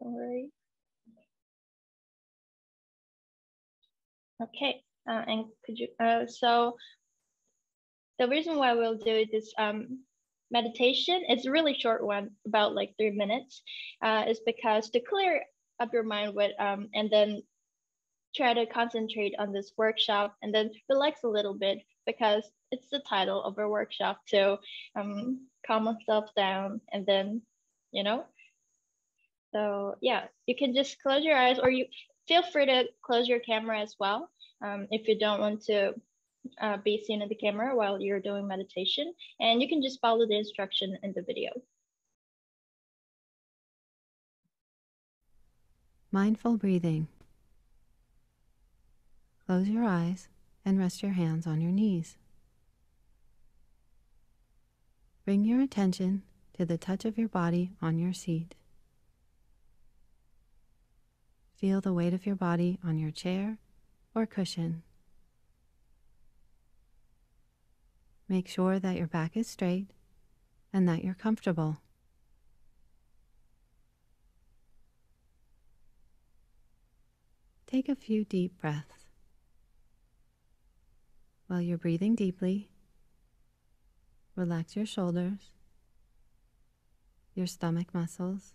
Don't worry. Okay, uh, and could you, uh, so the reason why we'll do this um, meditation, it's a really short one, about like three minutes, uh, is because to clear up your mind with, um, and then try to concentrate on this workshop and then relax a little bit because it's the title of our workshop to um, calm myself down and then, you know, so yeah, you can just close your eyes or you feel free to close your camera as well um, if you don't want to uh, be seen in the camera while you're doing meditation. And you can just follow the instruction in the video. Mindful breathing. Close your eyes and rest your hands on your knees. Bring your attention to the touch of your body on your seat. Feel the weight of your body on your chair or cushion. Make sure that your back is straight and that you're comfortable. Take a few deep breaths. While you're breathing deeply, relax your shoulders, your stomach muscles,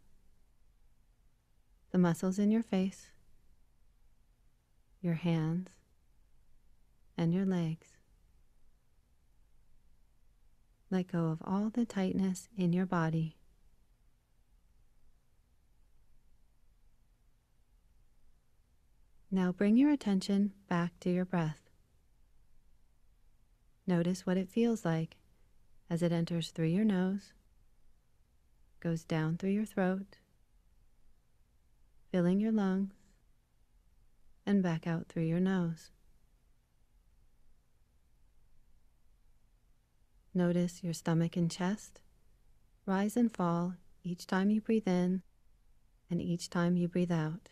the muscles in your face, your hands, and your legs. Let go of all the tightness in your body. Now bring your attention back to your breath. Notice what it feels like as it enters through your nose, goes down through your throat, filling your lungs, and back out through your nose. Notice your stomach and chest rise and fall each time you breathe in and each time you breathe out.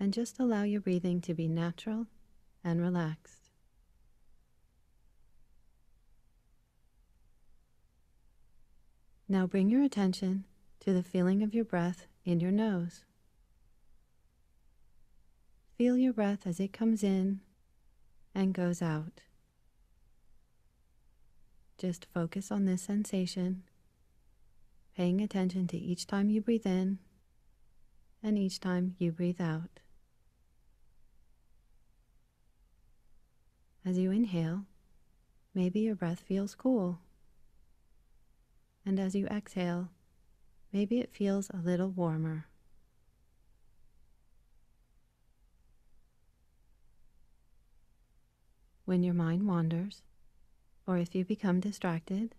And just allow your breathing to be natural and relaxed. Now bring your attention to the feeling of your breath in your nose. Feel your breath as it comes in and goes out. Just focus on this sensation, paying attention to each time you breathe in and each time you breathe out. As you inhale, maybe your breath feels cool and as you exhale, maybe it feels a little warmer. When your mind wanders, or if you become distracted,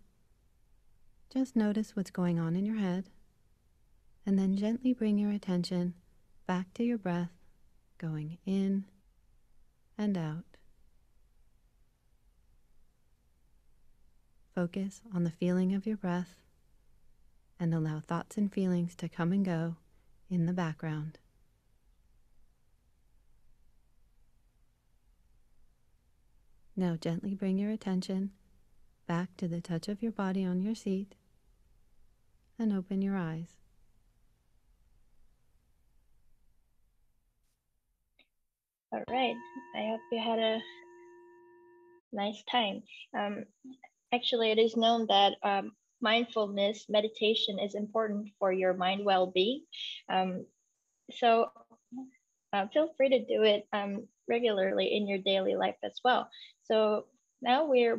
just notice what's going on in your head and then gently bring your attention back to your breath going in and out. Focus on the feeling of your breath and allow thoughts and feelings to come and go in the background. Now gently bring your attention back to the touch of your body on your seat and open your eyes. All right. I hope you had a nice time. Um, Actually, it is known that um, mindfulness meditation is important for your mind well-being. Um, so uh, feel free to do it um, regularly in your daily life as well. So now we're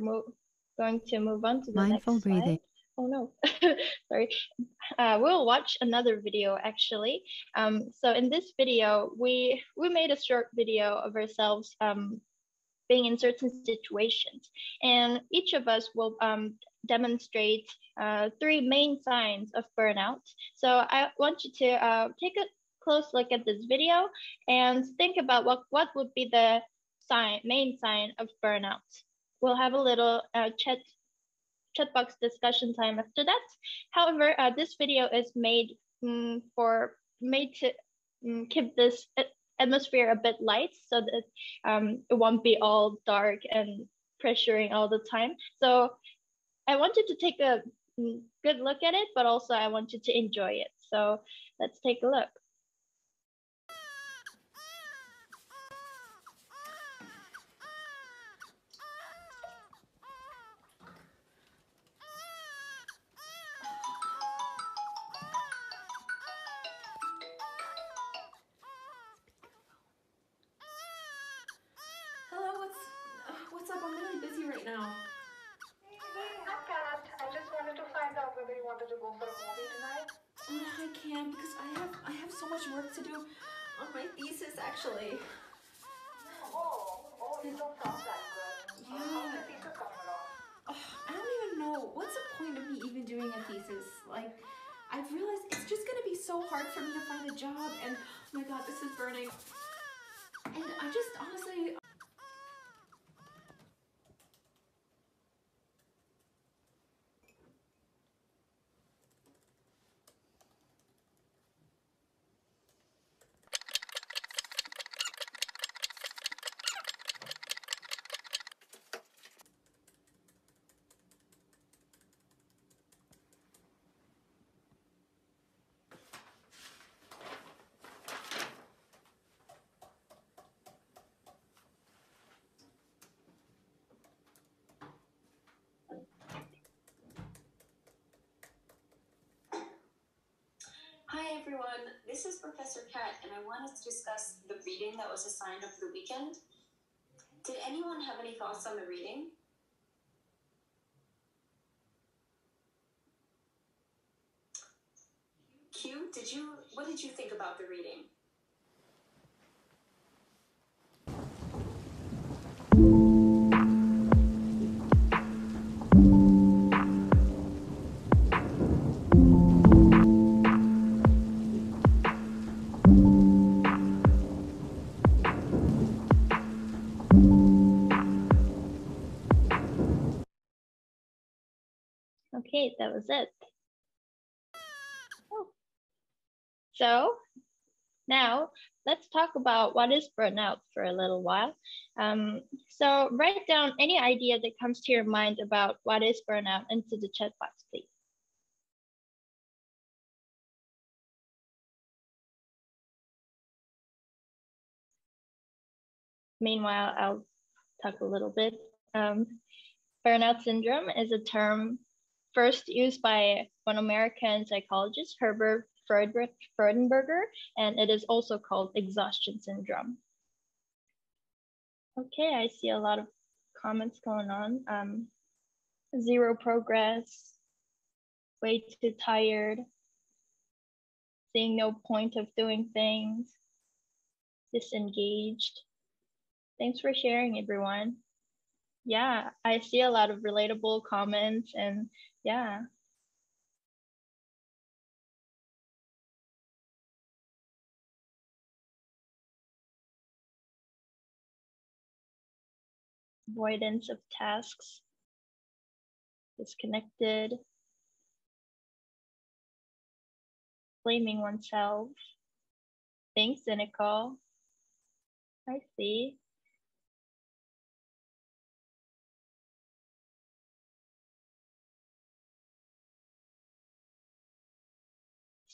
going to move on to the mindful next breathing. Slide. Oh no, sorry. Uh, we'll watch another video actually. Um, so in this video, we we made a short video of ourselves um, being in certain situations. And each of us will um, demonstrate uh, three main signs of burnout. So I want you to uh, take a close look at this video and think about what, what would be the sign, main sign of burnout. We'll have a little uh, chat chat box discussion time after that. However, uh, this video is made um, for made to um, keep this uh, atmosphere a bit light so that um, it won't be all dark and pressuring all the time. So I wanted to take a good look at it, but also I want you to enjoy it. So let's take a look. Coming along? Ugh, I don't even know what's the point of me even doing a thesis. Like, I've realized it's just gonna be so hard for me to find a job, and oh my god, this is burning. And I just honestly. Hi everyone, this is Professor Kat, and I wanted to discuss the reading that was assigned over the weekend. Did anyone have any thoughts on the reading? Okay, that was it. Oh. So now let's talk about what is burnout for a little while. Um, so write down any idea that comes to your mind about what is burnout into the chat box, please. Meanwhile, I'll talk a little bit. Um, burnout syndrome is a term first used by one American psychologist, Herbert Friedrich Freudenberger, and it is also called exhaustion syndrome. Okay, I see a lot of comments going on. Um, zero progress, way too tired, seeing no point of doing things, disengaged. Thanks for sharing, everyone. Yeah, I see a lot of relatable comments and yeah. Avoidance of tasks, disconnected, blaming oneself, thanks cynical. I see.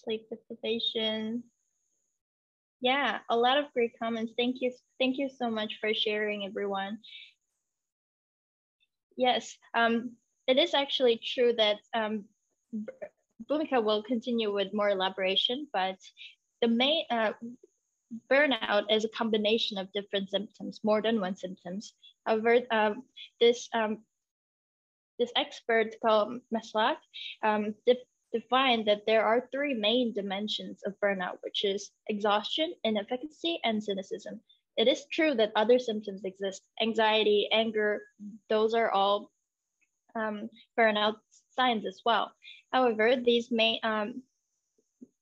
Sleep deprivation. Yeah, a lot of great comments. Thank you. Thank you so much for sharing, everyone. Yes, um, it is actually true that um, Bhumika will continue with more elaboration, but the main uh, burnout is a combination of different symptoms, more than one symptoms. However, um, this um, this expert called Maslach um, defined that there are three main dimensions of burnout, which is exhaustion, inefficacy, and cynicism. It is true that other symptoms exist anxiety, anger, those are all um, burnout signs as well. However, these main, um,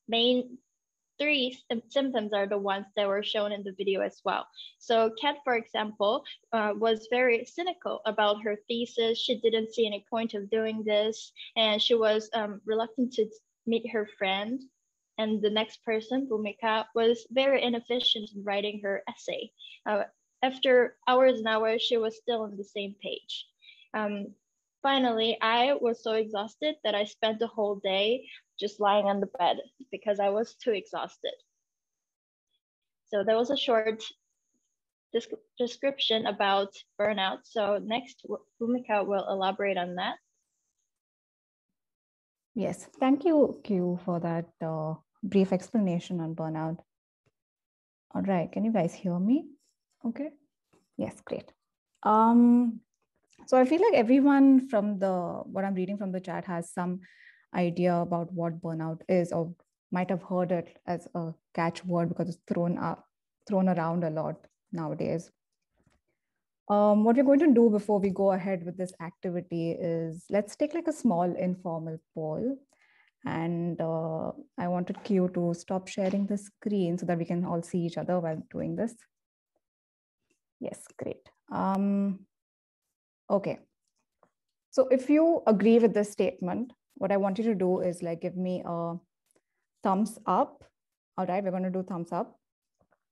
main three symptoms are the ones that were shown in the video as well. So Kat, for example, uh, was very cynical about her thesis. She didn't see any point of doing this, and she was um, reluctant to meet her friend. And the next person, Bhumika, was very inefficient in writing her essay. Uh, after hours and hours, she was still on the same page. Um, finally, I was so exhausted that I spent the whole day just lying on the bed because I was too exhausted. So that was a short description about burnout. So next, Bhumika will elaborate on that. Yes, thank you, Q, for that uh, brief explanation on burnout. All right, can you guys hear me? Okay. Yes, great. Um, so I feel like everyone from the what I'm reading from the chat has some idea about what burnout is, or might have heard it as a catchword because it's thrown up, thrown around a lot nowadays. Um, what we're going to do before we go ahead with this activity is let's take like a small informal poll. And uh, I wanted Q to stop sharing the screen so that we can all see each other while doing this. Yes, great. Um, okay. So if you agree with this statement, what I want you to do is like give me a thumbs up. All right, we're going to do thumbs up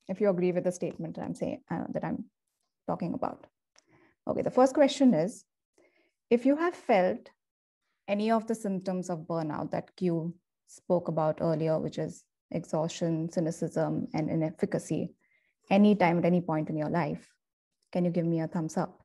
if you agree with the statement that I'm saying uh, that I'm talking about. Okay, the first question is, if you have felt any of the symptoms of burnout that Q spoke about earlier, which is exhaustion, cynicism, and inefficacy, anytime at any point in your life, can you give me a thumbs up?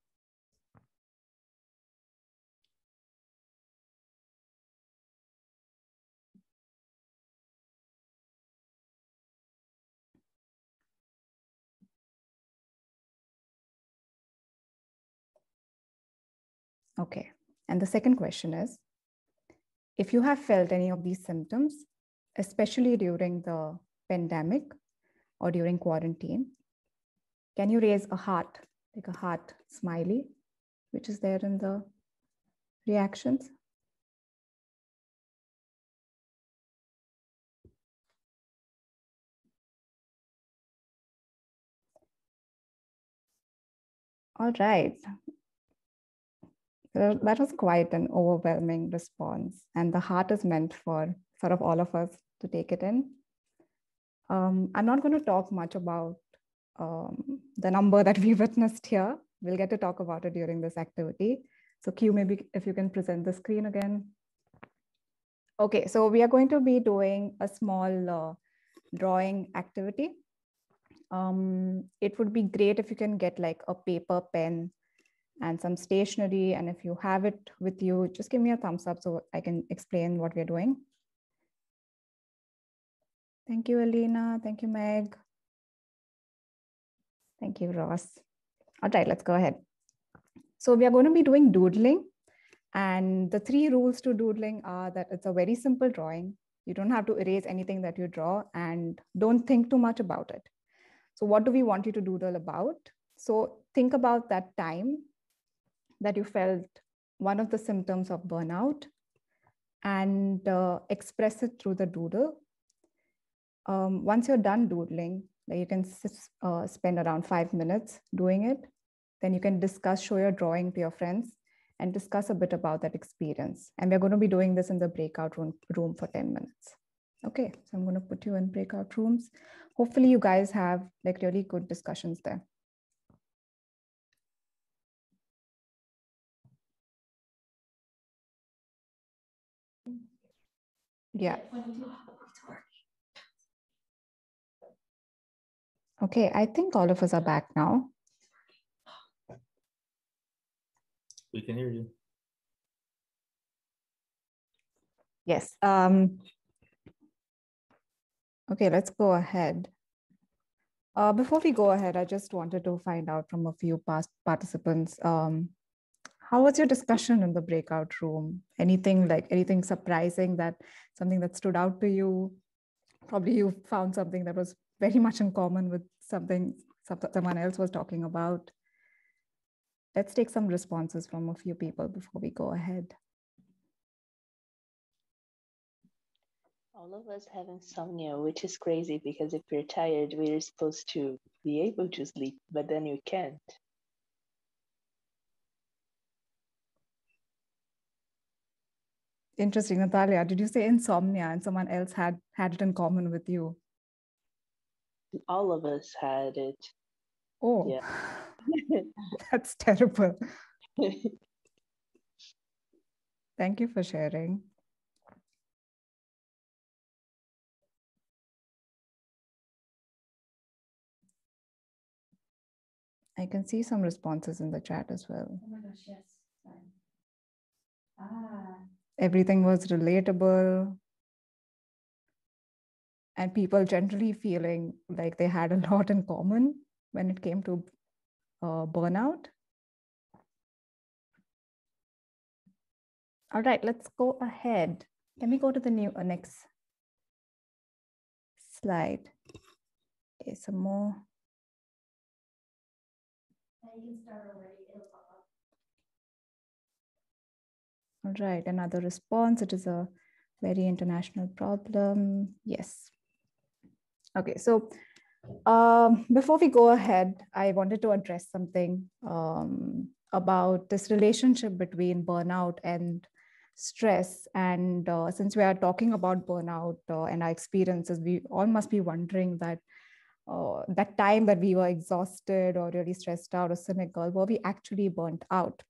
Okay. And the second question is, if you have felt any of these symptoms, especially during the pandemic or during quarantine, can you raise a heart, like a heart smiley, which is there in the reactions? All right. So that was quite an overwhelming response. And the heart is meant for sort of all of us to take it in. Um, I'm not going to talk much about um, the number that we witnessed here. We'll get to talk about it during this activity. So Q, maybe if you can present the screen again. Okay, so we are going to be doing a small uh, drawing activity. Um, it would be great if you can get like a paper, pen, and some stationery. And if you have it with you, just give me a thumbs up so I can explain what we're doing. Thank you, Alina. Thank you, Meg. Thank you, Ross. All right, let's go ahead. So we are going to be doing doodling. And the three rules to doodling are that it's a very simple drawing. You don't have to erase anything that you draw and don't think too much about it. So what do we want you to doodle about? So think about that time that you felt one of the symptoms of burnout and uh, express it through the doodle. Um, once you're done doodling, you can uh, spend around five minutes doing it. Then you can discuss, show your drawing to your friends and discuss a bit about that experience. And we're going to be doing this in the breakout room, room for 10 minutes. Okay, so I'm going to put you in breakout rooms. Hopefully you guys have like really good discussions there. Yeah. Okay, I think all of us are back now. We can hear you. Yes. Um, okay, let's go ahead. Uh, before we go ahead, I just wanted to find out from a few past participants um, how was your discussion in the breakout room? Anything like anything surprising that something that stood out to you? Probably you found something that was very much in common with something someone else was talking about. Let's take some responses from a few people before we go ahead. All of us have insomnia which is crazy because if you're tired we're supposed to be able to sleep but then you can't Interesting, Natalia. Did you say insomnia and someone else had had it in common with you? All of us had it. Oh, yeah. that's terrible. Thank you for sharing. I can see some responses in the chat as well. Oh my gosh, yes. Sorry. Ah. Everything was relatable. And people generally feeling like they had a lot in common when it came to uh, burnout. All right, let's go ahead. Can we go to the new uh, next slide? Okay, some more. you can start already. It'll pop up. All right, another response. It is a very international problem. Yes. Okay, so um, before we go ahead, I wanted to address something um, about this relationship between burnout and stress. And uh, since we are talking about burnout uh, and our experiences, we all must be wondering that uh, that time that we were exhausted or really stressed out or cynical, were we actually burnt out?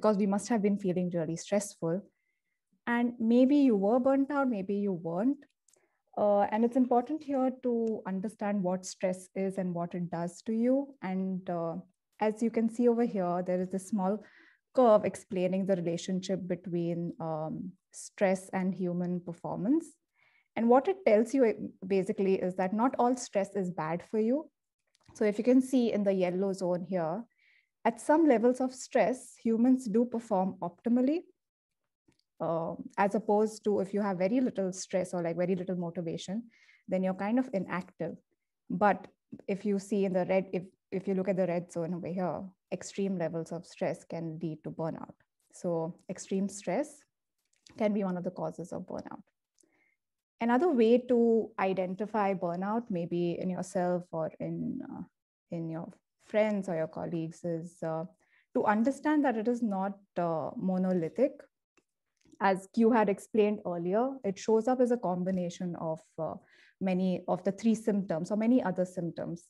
Because we must have been feeling really stressful. And maybe you were burnt out, maybe you weren't. Uh, and it's important here to understand what stress is and what it does to you. And uh, as you can see over here, there is a small curve explaining the relationship between um, stress and human performance. And what it tells you basically is that not all stress is bad for you. So if you can see in the yellow zone here, at some levels of stress, humans do perform optimally, uh, as opposed to if you have very little stress or like very little motivation, then you're kind of inactive. But if you see in the red, if, if you look at the red zone over here, extreme levels of stress can lead to burnout. So extreme stress can be one of the causes of burnout. Another way to identify burnout, maybe in yourself or in, uh, in your friends or your colleagues, is uh, to understand that it is not uh, monolithic. As Q had explained earlier, it shows up as a combination of uh, many of the three symptoms or many other symptoms,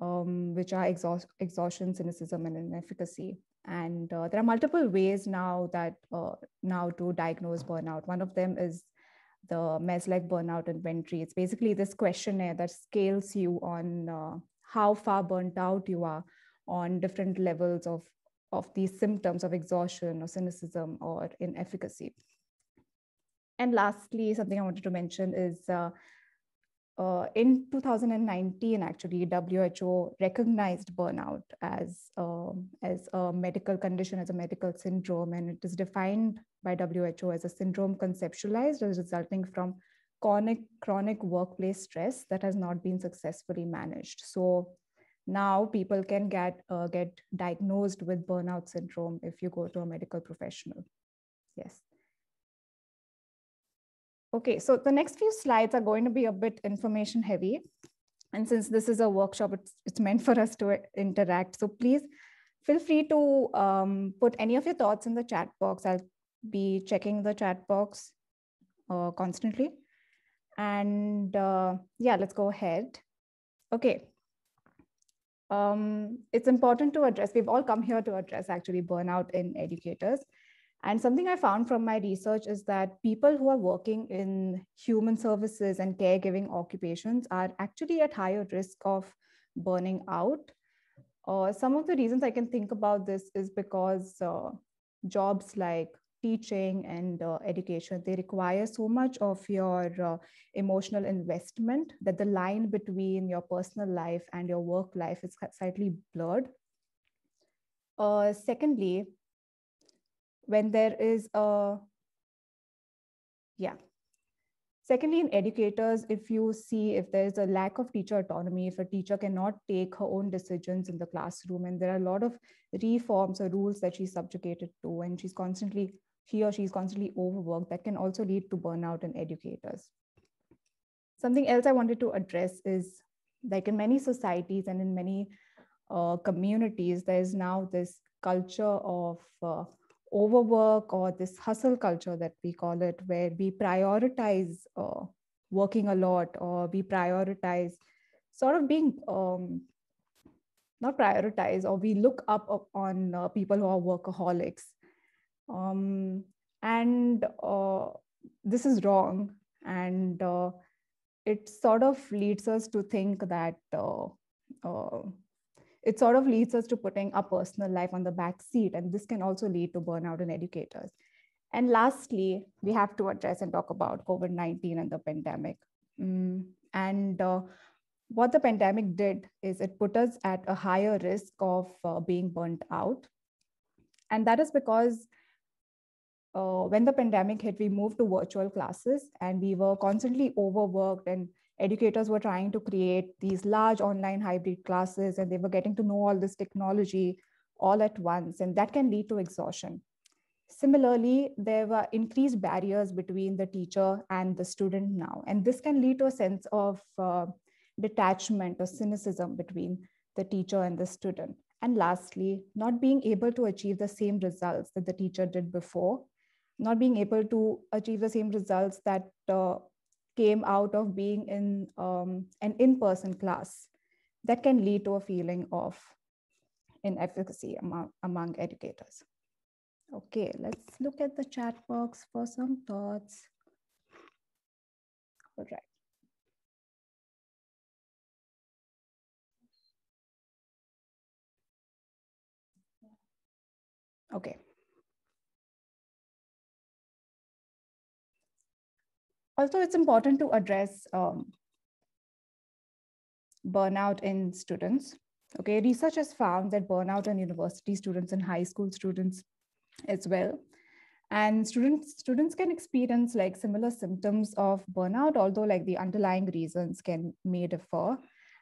um, which are exhaust exhaustion, cynicism, and inefficacy. And uh, there are multiple ways now that uh, now to diagnose burnout. One of them is the Maslach burnout inventory. It's basically this questionnaire that scales you on uh, how far burnt out you are on different levels of, of these symptoms of exhaustion or cynicism or inefficacy. And lastly, something I wanted to mention is uh, uh, in 2019, actually, WHO recognized burnout as, um, as a medical condition, as a medical syndrome, and it is defined by WHO as a syndrome conceptualized as resulting from chronic, chronic workplace stress that has not been successfully managed. So now people can get, uh, get diagnosed with burnout syndrome if you go to a medical professional. Yes. Okay, so the next few slides are going to be a bit information heavy. And since this is a workshop, it's, it's meant for us to interact. So please feel free to um, put any of your thoughts in the chat box. I'll be checking the chat box uh, constantly. And uh, yeah, let's go ahead. Okay. Um, it's important to address, we've all come here to address actually burnout in educators. And something I found from my research is that people who are working in human services and caregiving occupations are actually at higher risk of burning out. Uh, some of the reasons I can think about this is because uh, jobs like teaching and uh, education, they require so much of your uh, emotional investment that the line between your personal life and your work life is slightly blurred. Uh, secondly, when there is a, yeah. Secondly, in educators, if you see if there's a lack of teacher autonomy, if a teacher cannot take her own decisions in the classroom, and there are a lot of reforms or rules that she's subjugated to, and she's constantly, he or she's constantly overworked, that can also lead to burnout in educators. Something else I wanted to address is like in many societies and in many uh, communities, there's now this culture of uh, overwork or this hustle culture that we call it, where we prioritize uh, working a lot or we prioritize sort of being um, not prioritize or we look up, up on uh, people who are workaholics. Um, and uh, this is wrong. And uh, it sort of leads us to think that uh, uh, it sort of leads us to putting our personal life on the back seat. And this can also lead to burnout in educators. And lastly, we have to address and talk about COVID 19 and the pandemic. Mm, and uh, what the pandemic did is it put us at a higher risk of uh, being burnt out. And that is because uh, when the pandemic hit, we moved to virtual classes and we were constantly overworked and educators were trying to create these large online hybrid classes and they were getting to know all this technology all at once and that can lead to exhaustion. Similarly there were increased barriers between the teacher and the student now and this can lead to a sense of uh, detachment or cynicism between the teacher and the student. And lastly not being able to achieve the same results that the teacher did before not being able to achieve the same results that uh, came out of being in um, an in-person class that can lead to a feeling of inefficacy among, among educators. Okay, let's look at the chat box for some thoughts. All right. Okay. Also, it's important to address um, burnout in students. Okay, research has found that burnout in university students and high school students as well. And students, students can experience like similar symptoms of burnout, although like the underlying reasons can may differ.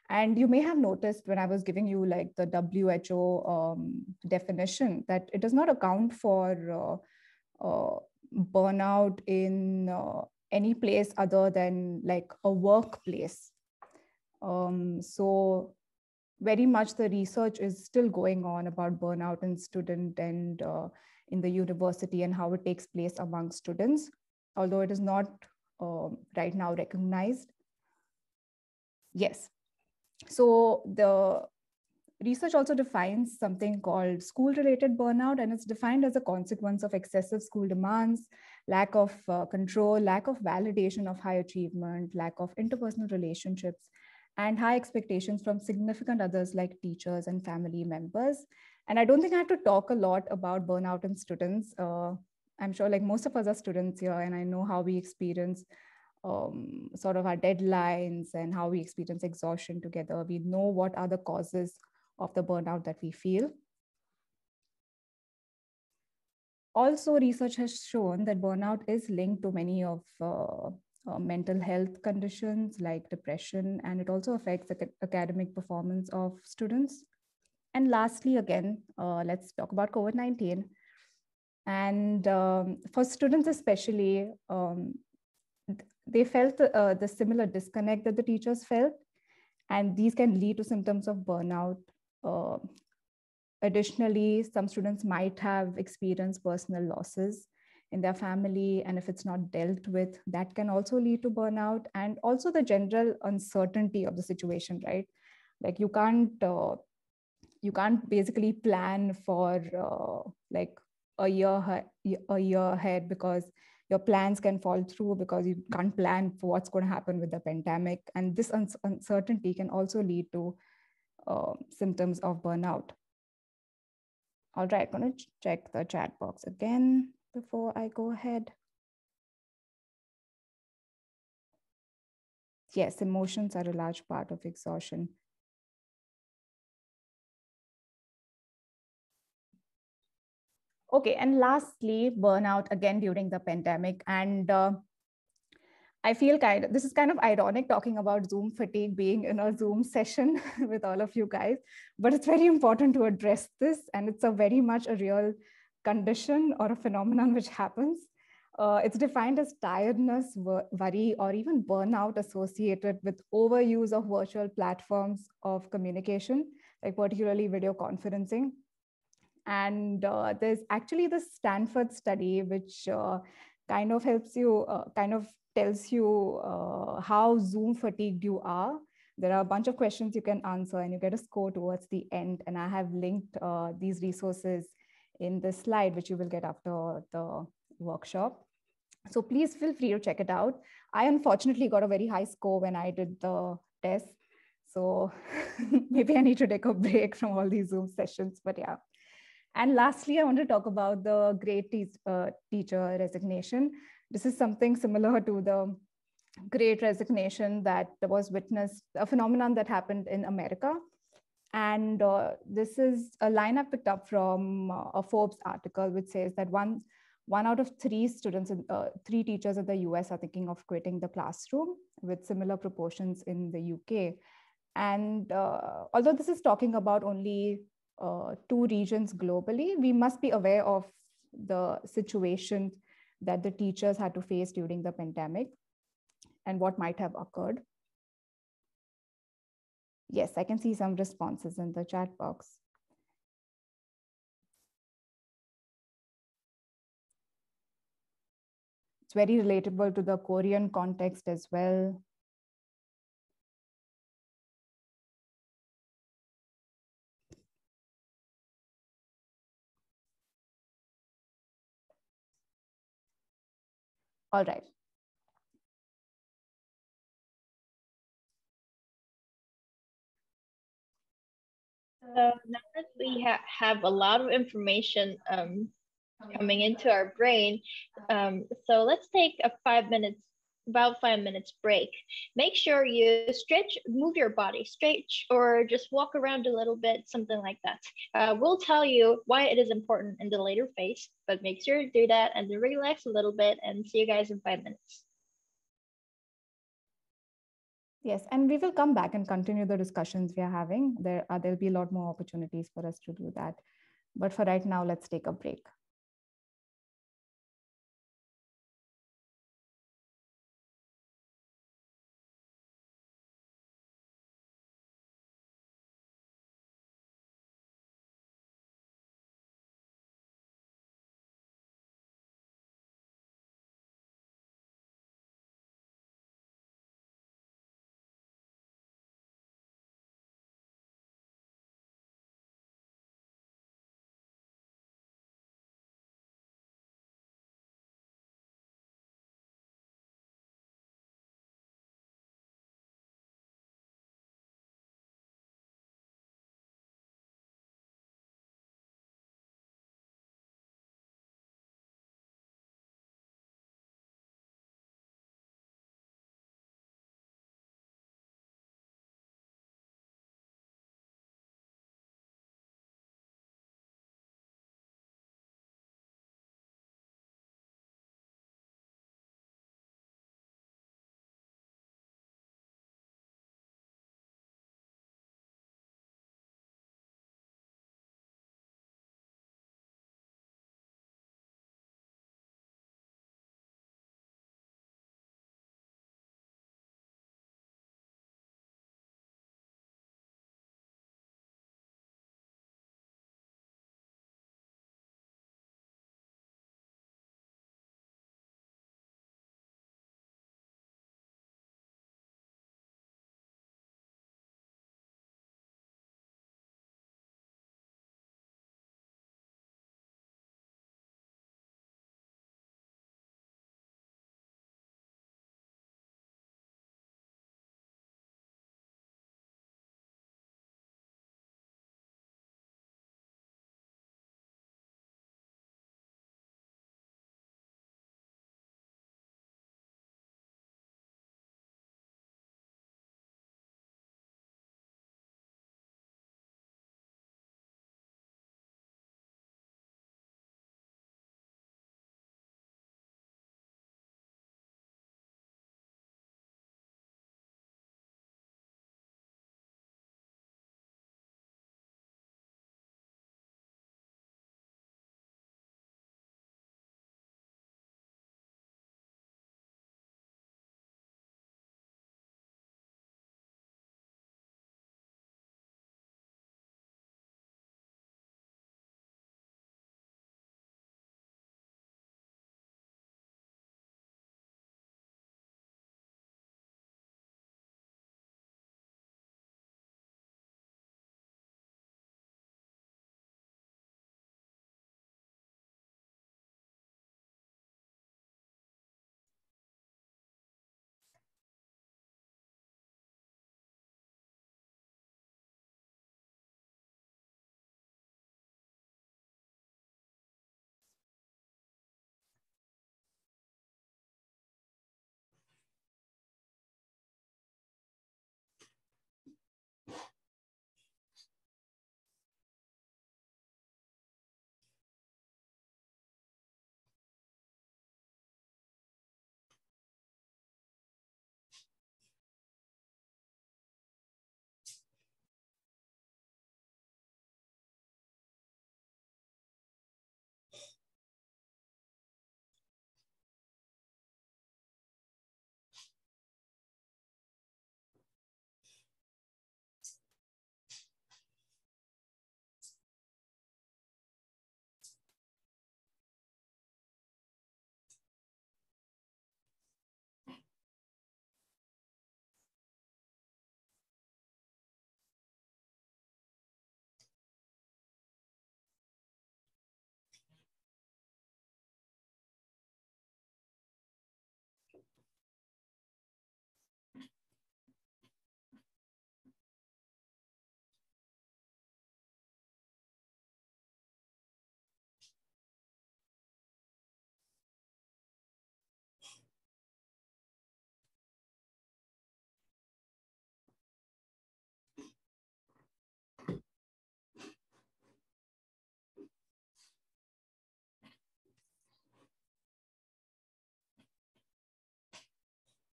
And you may have noticed when I was giving you like the WHO um, definition that it does not account for uh, uh, burnout in uh, any place other than like a workplace. Um, so very much the research is still going on about burnout in student and uh, in the university and how it takes place among students, although it is not uh, right now recognized. Yes. So the research also defines something called school related burnout, and it's defined as a consequence of excessive school demands, lack of uh, control, lack of validation of high achievement, lack of interpersonal relationships, and high expectations from significant others like teachers and family members. And I don't think I have to talk a lot about burnout in students. Uh, I'm sure like most of us are students here, and I know how we experience um, sort of our deadlines and how we experience exhaustion together. We know what are the causes of the burnout that we feel. Also, research has shown that burnout is linked to many of uh, uh, mental health conditions like depression, and it also affects the academic performance of students. And lastly, again, uh, let's talk about COVID 19. And um, for students, especially, um, they felt uh, the similar disconnect that the teachers felt. And these can lead to symptoms of burnout. Additionally, some students might have experienced personal losses in their family. And if it's not dealt with, that can also lead to burnout. And also the general uncertainty of the situation, right? Like you can't, uh, you can't basically plan for uh, like a year, a year ahead because your plans can fall through because you can't plan for what's going to happen with the pandemic. And this uncertainty can also lead to uh, symptoms of burnout. All right, I'm going to check the chat box again before I go ahead. Yes, emotions are a large part of exhaustion. Okay, and lastly, burnout again during the pandemic. And uh, I feel kind of, this is kind of ironic talking about Zoom fatigue being in a Zoom session with all of you guys, but it's very important to address this. And it's a very much a real condition or a phenomenon which happens. Uh, it's defined as tiredness, worry, or even burnout associated with overuse of virtual platforms of communication, like particularly video conferencing. And uh, there's actually this Stanford study, which uh, kind of helps you, uh, kind of tells you uh, how Zoom fatigued you are. There are a bunch of questions you can answer and you get a score towards the end. And I have linked uh, these resources in the slide, which you will get after the workshop. So please feel free to check it out. I unfortunately got a very high score when I did the test. So maybe I need to take a break from all these Zoom sessions, but yeah. And lastly, I want to talk about the great te uh, teacher resignation. This is something similar to the great resignation that was witnessed, a phenomenon that happened in America. And uh, this is a line I picked up from uh, a Forbes article, which says that one, one out of three students, uh, three teachers in the US are thinking of quitting the classroom with similar proportions in the UK. And uh, although this is talking about only uh, two regions globally, we must be aware of the situation that the teachers had to face during the pandemic and what might have occurred. Yes, I can see some responses in the chat box. It's very relatable to the Korean context as well. All right. So now that we ha have a lot of information um, coming into our brain, um, so let's take a five minutes, about five minutes break. Make sure you stretch, move your body, stretch, or just walk around a little bit, something like that. Uh, we'll tell you why it is important in the later phase, but make sure to do that and then relax a little bit and see you guys in five minutes. Yes, and we will come back and continue the discussions we are having. There are, there'll be a lot more opportunities for us to do that. But for right now, let's take a break.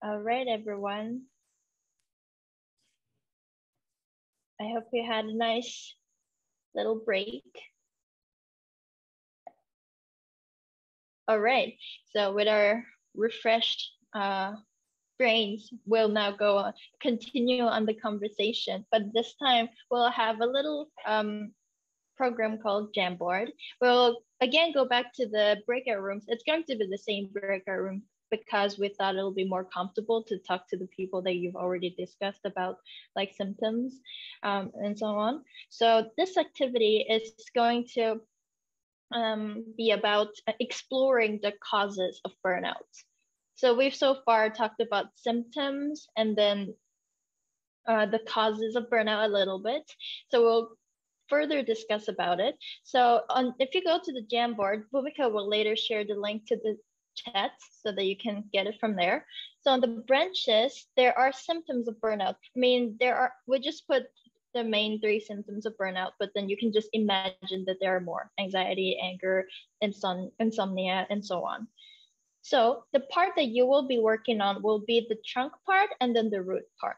All right, everyone. I hope you had a nice little break. All right, so with our refreshed uh, brains, we'll now go on, continue on the conversation, but this time we'll have a little um, program called Jamboard. We'll again go back to the breakout rooms. It's going to be the same breakout room because we thought it'll be more comfortable to talk to the people that you've already discussed about like symptoms um, and so on. So this activity is going to um, be about exploring the causes of burnout. So we've so far talked about symptoms and then uh, the causes of burnout a little bit. So we'll further discuss about it. So on, if you go to the Jamboard, Bhumika will later share the link to the chat so that you can get it from there. So on the branches, there are symptoms of burnout. I mean, there are, we just put the main three symptoms of burnout, but then you can just imagine that there are more anxiety, anger, insom insomnia, and so on. So the part that you will be working on will be the trunk part and then the root part.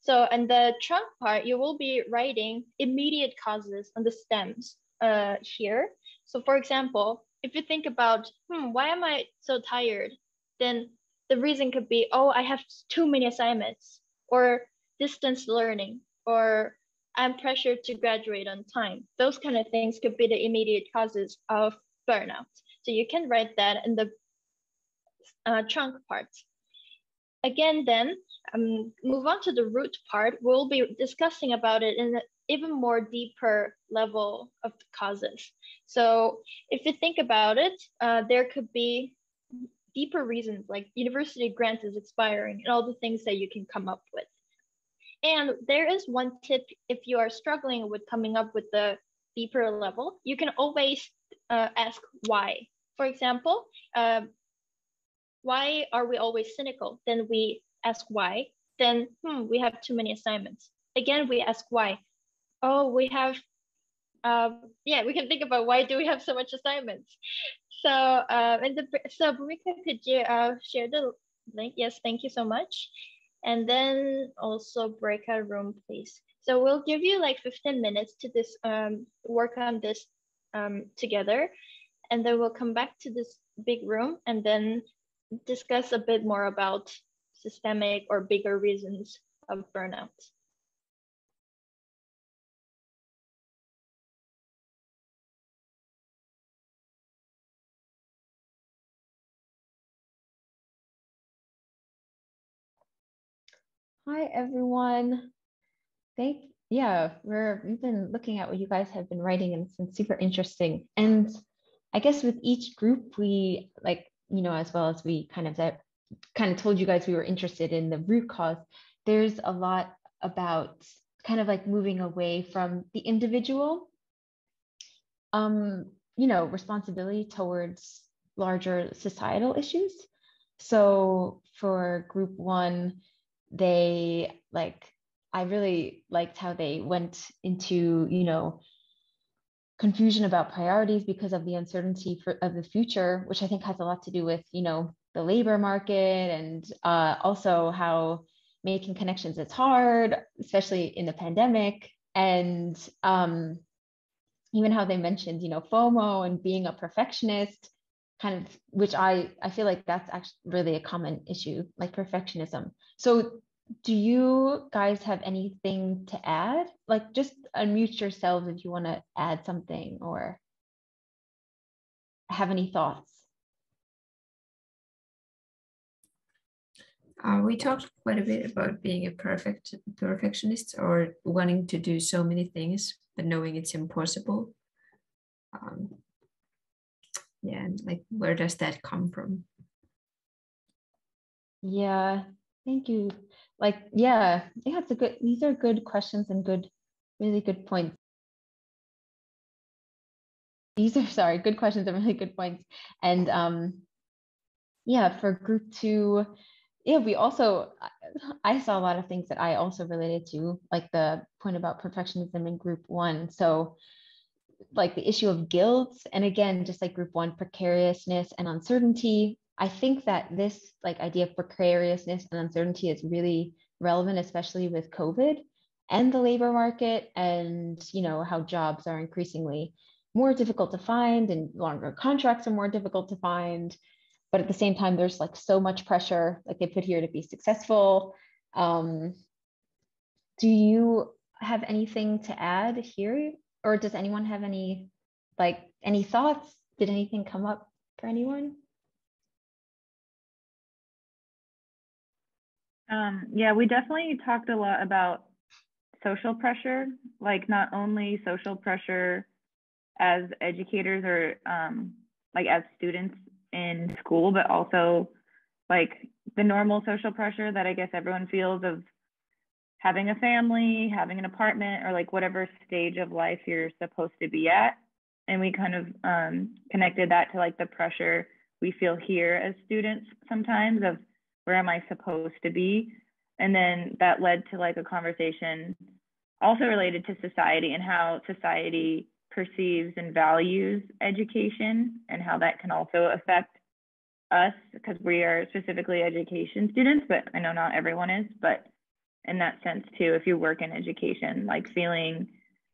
So in the trunk part, you will be writing immediate causes on the stems uh, here. So for example, if you think about, hmm, why am I so tired? Then the reason could be, oh, I have too many assignments or distance learning or I'm pressured to graduate on time. Those kind of things could be the immediate causes of burnout. So you can write that in the uh, trunk part. Again, then um, move on to the root part. We'll be discussing about it in an even more deeper level of causes. So if you think about it, uh, there could be deeper reasons like university grant is expiring and all the things that you can come up with. And there is one tip if you are struggling with coming up with the deeper level, you can always uh, ask why. For example, uh, why are we always cynical? Then we ask why. Then, hmm, we have too many assignments. Again, we ask why. Oh, we have, um, yeah, we can think about why do we have so much assignments? So, uh, and the, so Bhumika, could you uh, share the link? Yes, thank you so much. And then also breakout room, please. So we'll give you like 15 minutes to this um, work on this um, together. And then we'll come back to this big room and then discuss a bit more about systemic or bigger reasons of burnout. Hi everyone. Thank yeah, we're we've been looking at what you guys have been writing and it's been super interesting. And I guess with each group we like you know, as well as we kind of kind of told you guys we were interested in the root cause, there's a lot about kind of like moving away from the individual, um, you know, responsibility towards larger societal issues. So for group one, they like, I really liked how they went into, you know, confusion about priorities because of the uncertainty for, of the future, which I think has a lot to do with, you know, the labor market and uh, also how making connections is hard, especially in the pandemic. And um, even how they mentioned, you know, FOMO and being a perfectionist, kind of, which I I feel like that's actually really a common issue, like perfectionism. So do you guys have anything to add? Like just unmute yourselves if you want to add something or have any thoughts. Uh, we talked quite a bit about being a perfect perfectionist or wanting to do so many things, but knowing it's impossible. Um, yeah, like where does that come from? Yeah, thank you like yeah yeah it's a good these are good questions and good really good points these are sorry good questions and really good points and um yeah for group two yeah we also i saw a lot of things that i also related to like the point about perfectionism in group one. So like the issue of guilt and again just like group one precariousness and uncertainty. I think that this like idea of precariousness and uncertainty is really relevant, especially with COVID and the labor market and you know how jobs are increasingly more difficult to find and longer contracts are more difficult to find but at the same time there's like so much pressure like they put here to be successful. Um, do you have anything to add here? Or does anyone have any like any thoughts? Did anything come up for anyone? Um, yeah we definitely talked a lot about social pressure like not only social pressure as educators or um, like as students in school, but also like the normal social pressure that I guess everyone feels of having a family, having an apartment, or like whatever stage of life you're supposed to be at. And we kind of um, connected that to like the pressure we feel here as students sometimes of where am I supposed to be? And then that led to like a conversation also related to society and how society perceives and values education and how that can also affect us because we are specifically education students, but I know not everyone is, but in that sense too, if you work in education, like feeling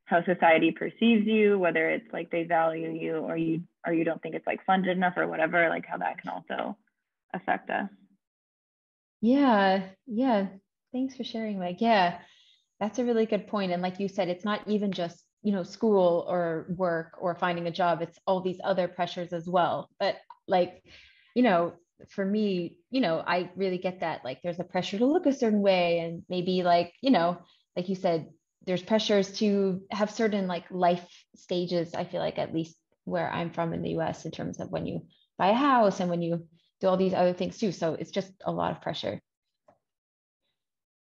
how society perceives you, whether it's like they value you or you or you don't think it's like funded enough or whatever, like how that can also affect us. Yeah, yeah. Thanks for sharing, Like, Yeah, that's a really good point. And like you said, it's not even just you know school or work or finding a job it's all these other pressures as well. But like you know for me you know i really get that like there's a pressure to look a certain way and maybe like you know like you said there's pressures to have certain like life stages i feel like at least where i'm from in the us in terms of when you buy a house and when you do all these other things too. So it's just a lot of pressure.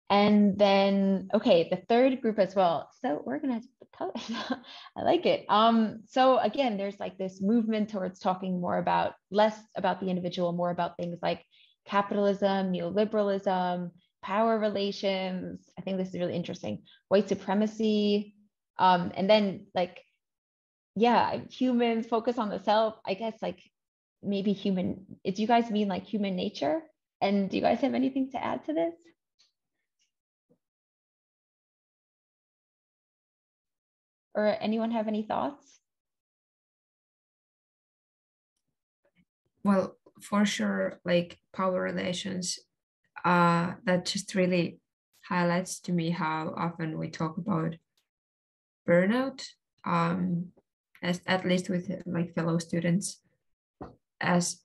And then, okay, the third group as well. So organized I like it. Um, so again, there's like this movement towards talking more about less about the individual, more about things like capitalism, neoliberalism, power relations. I think this is really interesting. White supremacy. Um, and then like, yeah, humans focus on the self. I guess like maybe human, do you guys mean like human nature? And do you guys have anything to add to this? Or anyone have any thoughts? Well, for sure, like power relations, uh, that just really highlights to me how often we talk about burnout, um, as at least with like fellow students, as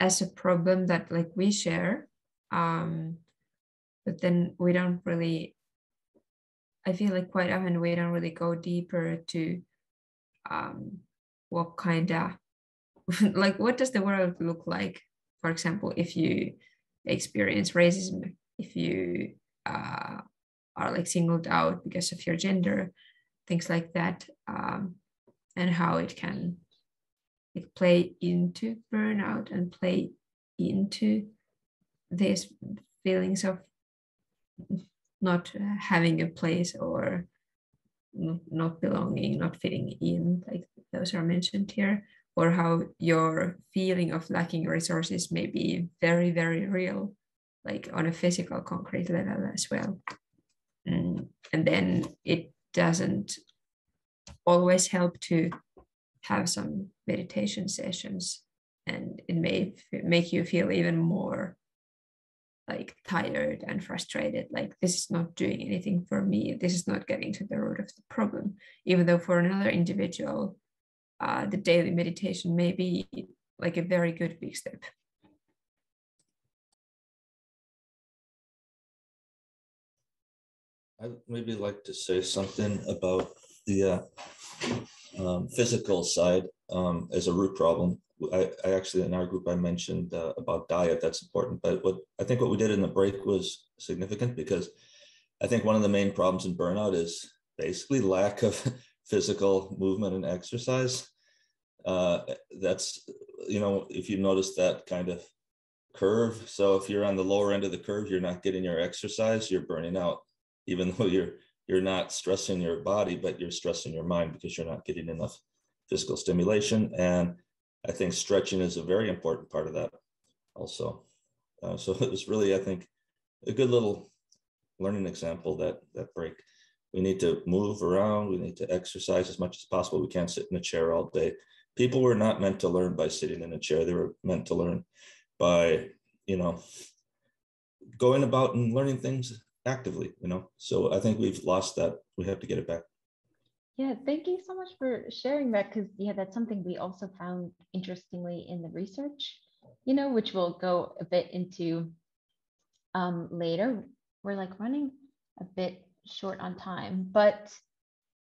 as a problem that like we share, um, but then we don't really I feel like quite often we don't really go deeper to um, what kind of like what does the world look like? For example, if you experience racism, if you uh, are like singled out because of your gender, things like that, um, and how it can like play into burnout and play into these feelings of not having a place or not belonging, not fitting in, like those are mentioned here, or how your feeling of lacking resources may be very, very real, like on a physical, concrete level as well. Mm. And then it doesn't always help to have some meditation sessions, and it may make you feel even more like tired and frustrated like this is not doing anything for me. This is not getting to the root of the problem. Even though for another individual uh, the daily meditation may be like a very good big step. I'd maybe like to say something about the uh, um, physical side um, as a root problem. I, I actually in our group I mentioned uh, about diet. That's important, but what I think what we did in the break was significant because I think one of the main problems in burnout is basically lack of physical movement and exercise. Uh, that's you know if you notice that kind of curve. So if you're on the lower end of the curve, you're not getting your exercise, you're burning out, even though you're you're not stressing your body, but you're stressing your mind because you're not getting enough physical stimulation and I think stretching is a very important part of that. also. Uh, so it was really, I think, a good little learning example that that break. We need to move around. We need to exercise as much as possible. We can't sit in a chair all day. People were not meant to learn by sitting in a chair. They were meant to learn by, you know, going about and learning things actively, you know. So I think we've lost that. We have to get it back. Yeah, thank you so much for sharing that because yeah, that's something we also found interestingly in the research, you know, which we'll go a bit into um, later. We're like running a bit short on time, but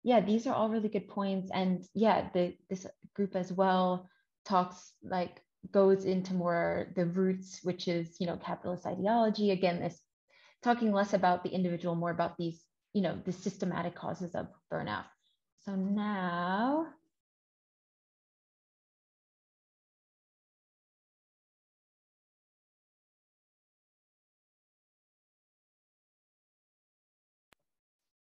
yeah, these are all really good points. And yeah, the this group as well talks like goes into more the roots, which is you know capitalist ideology. Again, this talking less about the individual, more about these you know the systematic causes of burnout. So now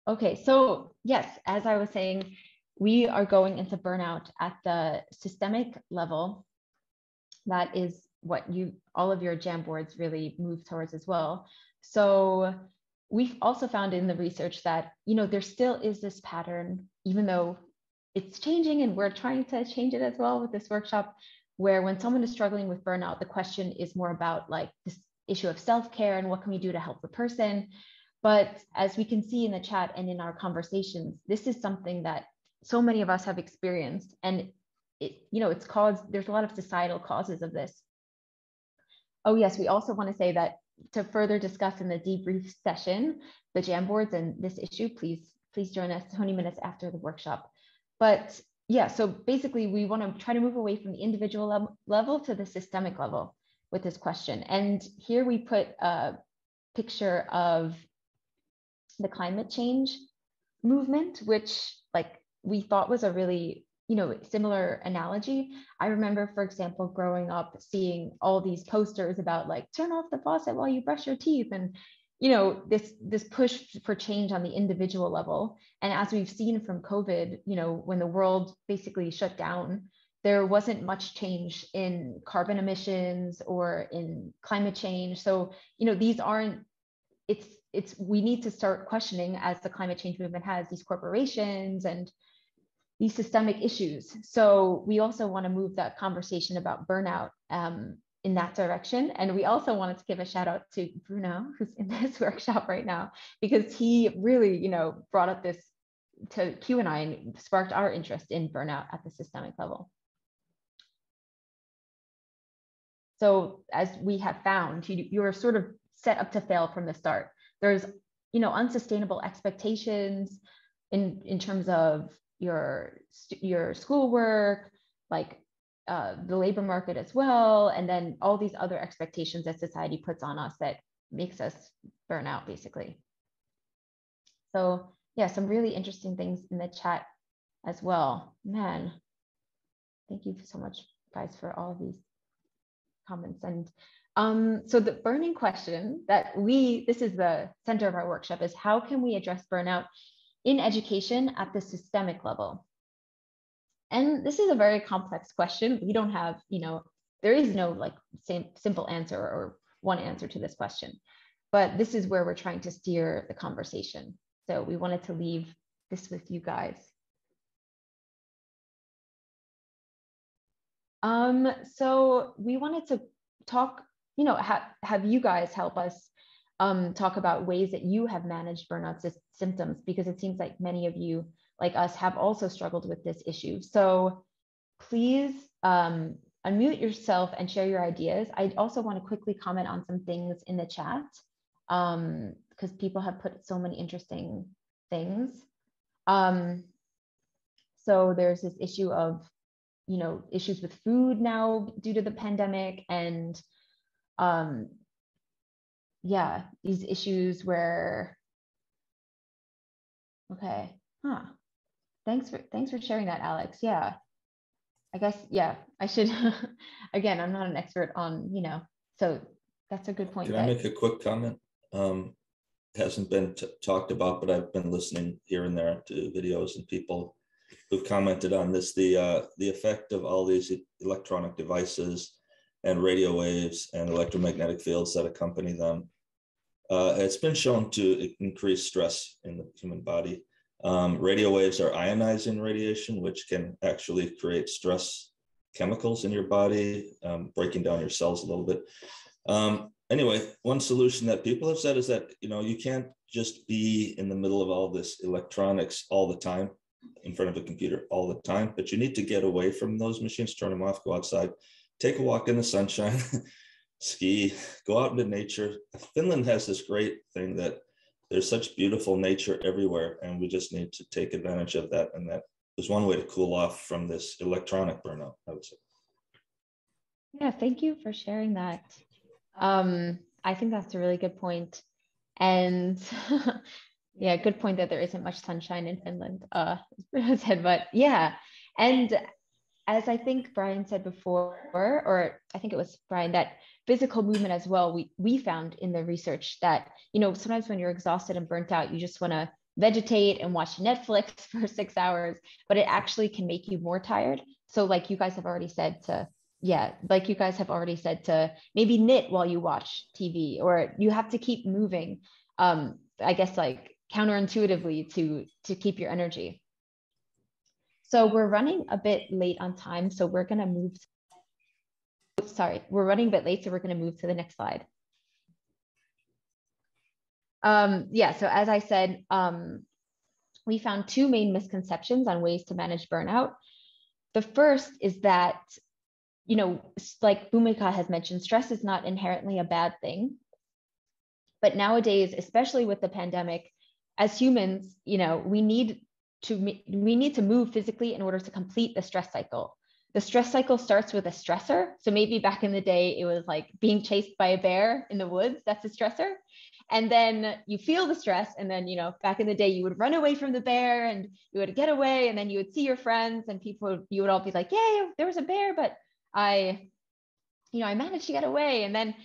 Okay, so yes, as I was saying, we are going into burnout at the systemic level. That is what you all of your Jamboards really move towards as well. So we've also found in the research that you know there still is this pattern even though it's changing and we're trying to change it as well with this workshop where when someone is struggling with burnout the question is more about like this issue of self-care and what can we do to help the person. But as we can see in the chat and in our conversations this is something that so many of us have experienced and it you know it's caused there's a lot of societal causes of this. Oh yes we also want to say that to further discuss in the debrief session the Jamboards and this issue please please join us 20 minutes after the workshop. But yeah, so basically we want to try to move away from the individual le level to the systemic level with this question. And here we put a picture of the climate change movement, which like we thought was a really you know similar analogy. I remember for example growing up seeing all these posters about like turn off the faucet while you brush your teeth and you know this this push for change on the individual level. And as we've seen from covid you know when the world basically shut down there wasn't much change in carbon emissions or in climate change. So you know these aren't it's it's we need to start questioning as the climate change movement has these corporations and these systemic issues so we also want to move that conversation about burnout um, in that direction. And we also wanted to give a shout out to Bruno, who's in this workshop right now, because he really, you know, brought up this to Q and I and sparked our interest in burnout at the systemic level. So as we have found, you, you're sort of set up to fail from the start. There's, you know, unsustainable expectations in, in terms of your, your schoolwork, like uh, the labor market as well, and then all these other expectations that society puts on us that makes us burn out, basically. So yeah, some really interesting things in the chat as well. Man, thank you so much, guys, for all these comments. And um, so the burning question that we, this is the center of our workshop, is how can we address burnout in education at the systemic level? And this is a very complex question. We don't have, you know, there is no like same simple answer or one answer to this question. But this is where we're trying to steer the conversation. So we wanted to leave this with you guys. Um, so we wanted to talk, you know, ha have you guys help us um, talk about ways that you have managed burnout symptoms because it seems like many of you like us have also struggled with this issue. So please um, unmute yourself and share your ideas. I also want to quickly comment on some things in the chat because um, people have put so many interesting things. Um, so there's this issue of, you know, issues with food now due to the pandemic and um, yeah, these issues where, okay, huh. Thanks for thanks for sharing that, Alex. Yeah. I guess yeah, I should again, I'm not an expert on, you know, so that's a good point. Can I make a quick comment? Um hasn't been talked about, but I've been listening here and there to videos and people who've commented on this the uh, the effect of all these electronic devices and radio waves and electromagnetic fields that accompany them. Uh, it's been shown to increase stress in the human body. Um, radio waves are ionizing radiation, which can actually create stress chemicals in your body, um, breaking down your cells a little bit. Um, anyway, one solution that people have said is that you know you can't just be in the middle of all this electronics all the time in front of a computer all the time, but you need to get away from those machines, turn them off, go outside, take a walk in the sunshine, ski, go out into nature. Finland has this great thing that there's such beautiful nature everywhere, and we just need to take advantage of that. And that is one way to cool off from this electronic burnout, I would say. Yeah, thank you for sharing that. Um, I think that's a really good point. And yeah, good point that there isn't much sunshine in Finland, uh, said, but yeah. And as I think Brian said before, or I think it was Brian, that physical movement as well, we, we found in the research that, you know, sometimes when you're exhausted and burnt out, you just want to vegetate and watch Netflix for six hours, but it actually can make you more tired. So like you guys have already said to yeah, like you guys have already said to maybe knit while you watch TV or you have to keep moving. Um, I guess like counterintuitively to to keep your energy. So we're running a bit late on time, so we're gonna move. Sorry, we're running a bit late, so we're gonna move to the next slide. Um, yeah, so as I said, um, we found two main misconceptions on ways to manage burnout. The first is that you know, like Bhumika has mentioned, stress is not inherently a bad thing. But nowadays, especially with the pandemic, as humans, you know, we need to we need to move physically in order to complete the stress cycle. The stress cycle starts with a stressor. So maybe back in the day, it was like being chased by a bear in the woods. That's a stressor. And then you feel the stress. And then, you know, back in the day, you would run away from the bear and you would get away. And then you would see your friends and people, you would all be like, yay, there was a bear, but I, you know, I managed to get away. And then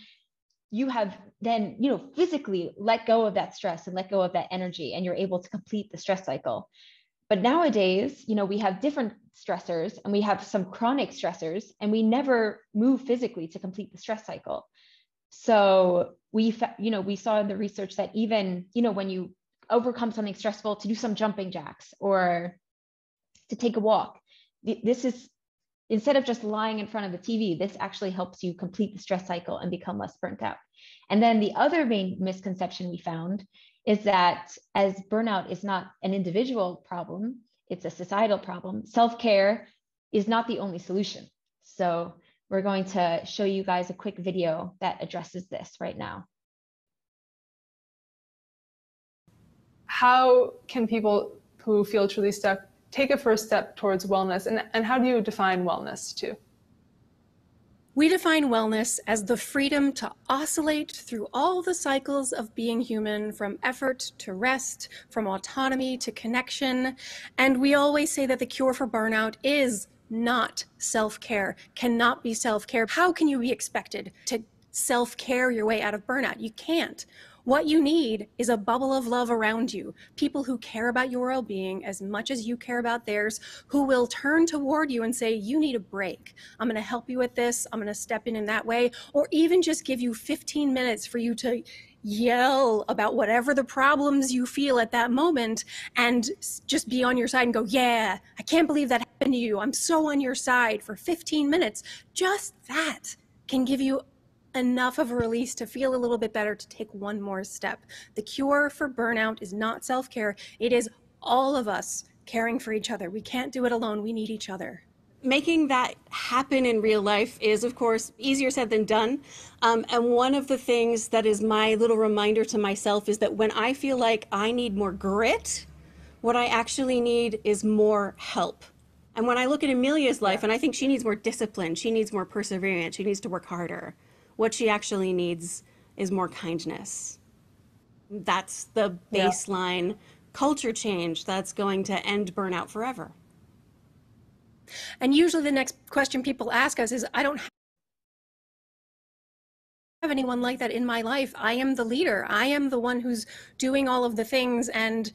you have then, you know, physically let go of that stress and let go of that energy, and you're able to complete the stress cycle. But nowadays, you know, we have different stressors and we have some chronic stressors, and we never move physically to complete the stress cycle. So we, you know, we saw in the research that even, you know, when you overcome something stressful, to do some jumping jacks or to take a walk, this is instead of just lying in front of the TV, this actually helps you complete the stress cycle and become less burnt out. And then the other main misconception we found is that as burnout is not an individual problem, it's a societal problem, self care is not the only solution. So we're going to show you guys a quick video that addresses this right now. How can people who feel truly stuck take a first step towards wellness? And, and how do you define wellness too? We define wellness as the freedom to oscillate through all the cycles of being human, from effort to rest, from autonomy to connection. And we always say that the cure for burnout is not self care, cannot be self care. How can you be expected to self care your way out of burnout? You can't. What you need is a bubble of love around you, people who care about your well being as much as you care about theirs, who will turn toward you and say, You need a break. I'm going to help you with this. I'm going to step in in that way, or even just give you 15 minutes for you to yell about whatever the problems you feel at that moment and just be on your side and go, Yeah, I can't believe that happened to you. I'm so on your side for 15 minutes. Just that can give you enough of a release to feel a little bit better to take one more step. The cure for burnout is not self care, it is all of us caring for each other. We can't do it alone, we need each other. Making that happen in real life is, of course, easier said than done. Um, and one of the things that is my little reminder to myself is that when I feel like I need more grit, what I actually need is more help. And when I look at Amelia's life, and I think she needs more discipline, she needs more perseverance, she needs to work harder. What she actually needs is more kindness. That's the baseline yeah. culture change that's going to end burnout forever. And usually the next question people ask us is I don't have anyone like that in my life. I am the leader. I am the one who's doing all of the things and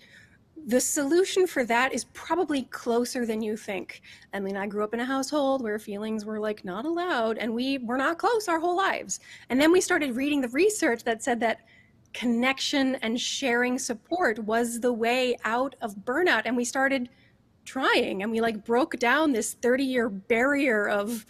the solution for that is probably closer than you think. I mean, I grew up in a household where feelings were like not allowed and we were not close our whole lives. And then we started reading the research that said that connection and sharing support was the way out of burnout. And we started trying and we like broke down this 30 year barrier of,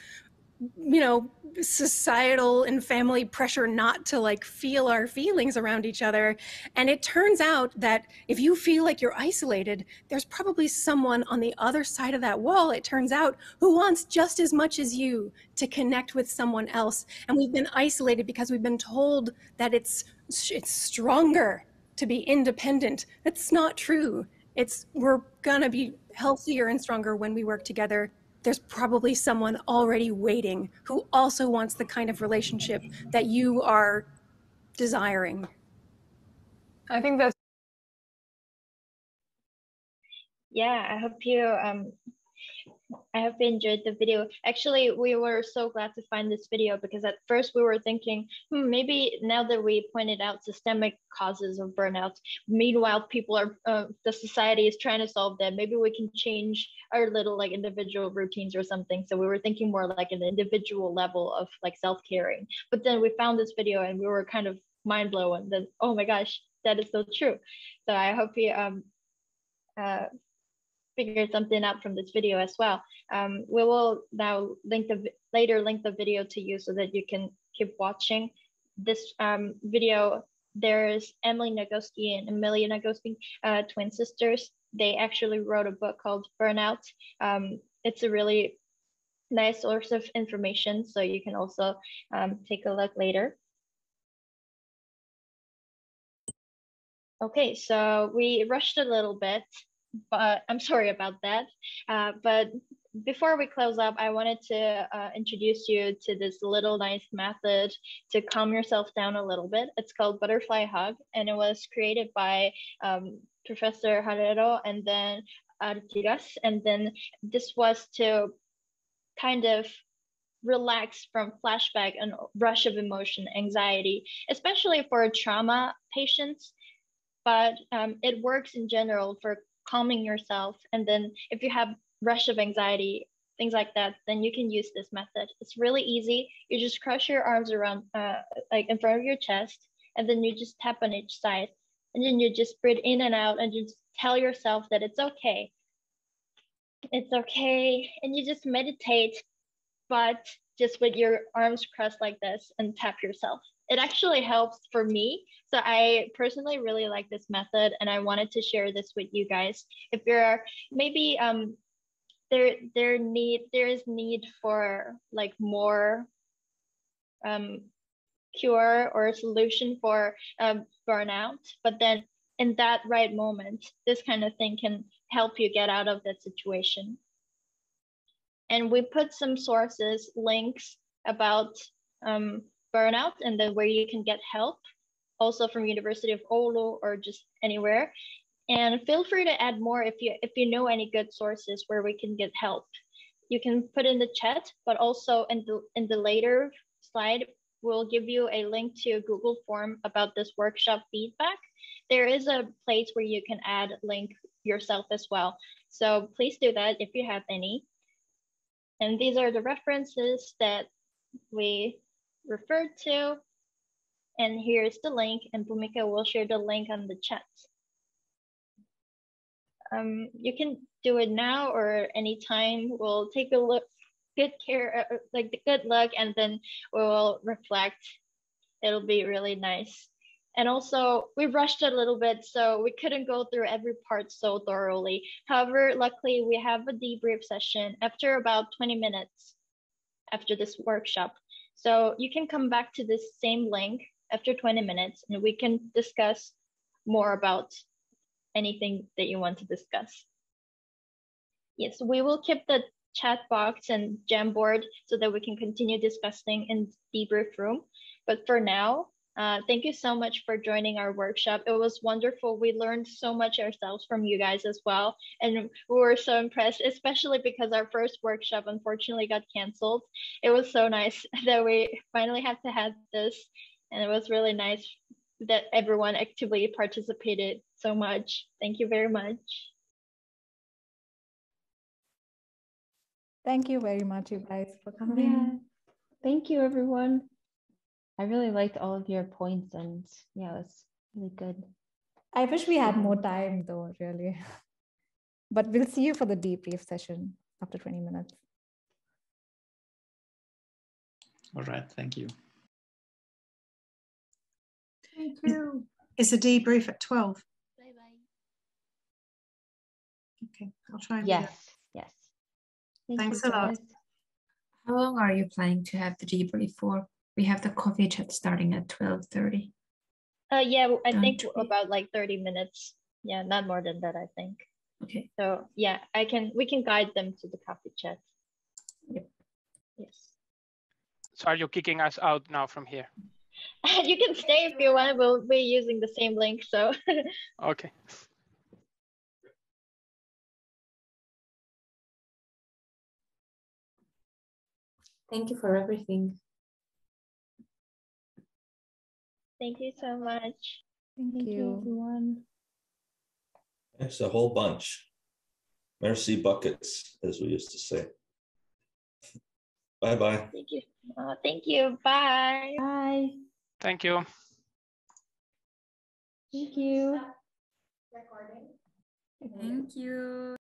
you know, societal and family pressure not to like feel our feelings around each other. And it turns out that if you feel like you're isolated, there's probably someone on the other side of that wall, it turns out, who wants just as much as you to connect with someone else. And we've been isolated because we've been told that it's it's stronger to be independent. That's not true. It's we're gonna be healthier and stronger when we work together there's probably someone already waiting who also wants the kind of relationship that you are desiring. I think that's yeah i hope you um I hope you enjoyed the video. Actually, we were so glad to find this video because at first we were thinking, hmm, maybe now that we pointed out systemic causes of burnout, meanwhile people are, uh, the society is trying to solve that. Maybe we can change our little like individual routines or something. So we were thinking more like an individual level of like self-caring. But then we found this video and we were kind of mind blown. That oh my gosh, that is so true. So I hope you um uh figure something out from this video as well. Um, we will now link the later link the video to you so that you can keep watching this um, video. There's Emily Nagoski and Amelia Nagoski, uh, twin sisters. They actually wrote a book called Burnout. Um, it's a really nice source of information, so you can also um, take a look later. Okay, so we rushed a little bit but I'm sorry about that. Uh, but before we close up, I wanted to uh, introduce you to this little nice method to calm yourself down a little bit. It's called Butterfly Hug, and it was created by um, Professor Jarero and then Artigas. And then this was to kind of relax from flashback and rush of emotion, anxiety, especially for trauma patients. But um, it works in general for calming yourself. And then if you have rush of anxiety, things like that, then you can use this method. It's really easy. You just cross your arms around, uh, like in front of your chest, and then you just tap on each side. And then you just breathe in and out and just tell yourself that it's okay. It's okay. And you just meditate, but just with your arms crossed like this and tap yourself it actually helps for me. So I personally really like this method and I wanted to share this with you guys. If you're maybe um there there need there is need for like more um cure or solution for um, burnout, but then in that right moment, this kind of thing can help you get out of that situation. And we put some sources, links about um, burnout and then where you can get help also from University of Oulu or just anywhere. And feel free to add more if you if you know any good sources where we can get help. You can put in the chat, but also in the in the later slide, we'll give you a link to a Google form about this workshop feedback. There is a place where you can add link yourself as well. So please do that if you have any. And these are the references that we referred to. And here's the link, and Bhumika will share the link on the chat. Um, you can do it now or anytime. We'll take a look, good care, uh, uh like the good luck, and then we'll reflect. It'll be really nice. And also, we rushed a little bit, so we couldn't go through every part so thoroughly. However, luckily, we have a debrief session after about 20 minutes after this workshop. So you can come back to this same link after 20 minutes and we can discuss more about anything that you want to discuss. Yes, we will keep the chat box and Jamboard so that we can continue discussing in debrief room. But for now, uh, thank you so much for joining our workshop. It was wonderful. We learned so much ourselves from you guys as well. And we were so impressed, especially because our first workshop unfortunately got canceled. It was so nice that we finally had to have this. And it was really nice that everyone actively participated so much. Thank you very much. Thank you very much, you guys, for coming. Yeah. Thank you, everyone. I really liked all of your points and yeah, it was really good. I wish we had more time though, really. But we'll see you for the debrief session after 20 minutes. All right, thank you. Thank you. Is a debrief at 12? Bye bye. Okay, I'll try and Yes, yes. Thank Thanks a lot. guys. How long are you planning to have the debrief for? We have the coffee chat starting at 12.30. Uh, yeah, I Don't think we? about like 30 minutes. Yeah, not more than that, I think. Okay. So yeah, I can, we can guide them to the coffee chat. Yep. Yes. So are you kicking us out now from here? You can stay if you want. We'll be using the same link, so. Okay. Thank you for everything. Thank you so much. Thank, Thank you, everyone. It's a whole bunch. Merci buckets, as we used to say. Bye bye. Thank you. Oh, thank you. Bye. Bye. Thank you. Thank you. Recording. Thank you.